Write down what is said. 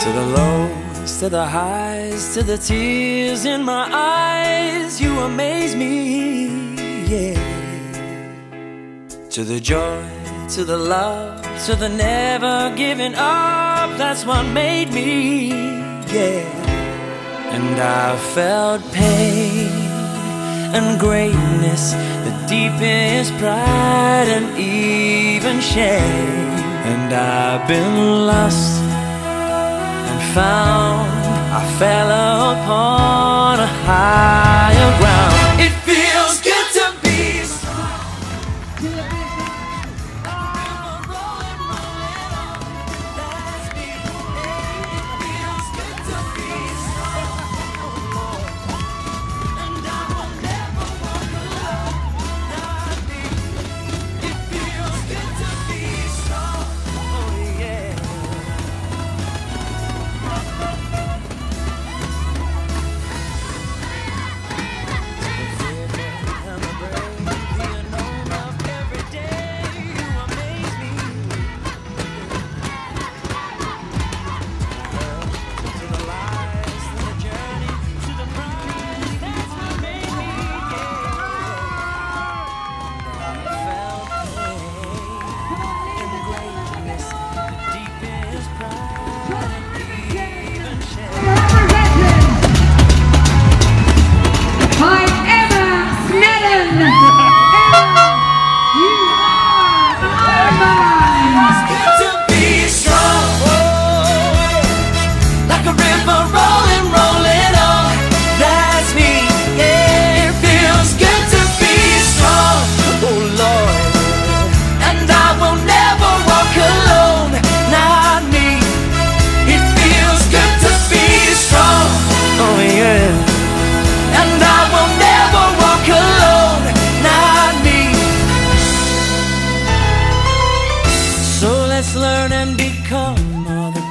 To the lows, to the highs, to the tears in my eyes, you amaze me, yeah. To the joy, to the love, to the never giving up, that's what made me, yeah. And I felt pain and greatness, the deepest pride and even shame. And I've been lost found, I fell upon let's learn and become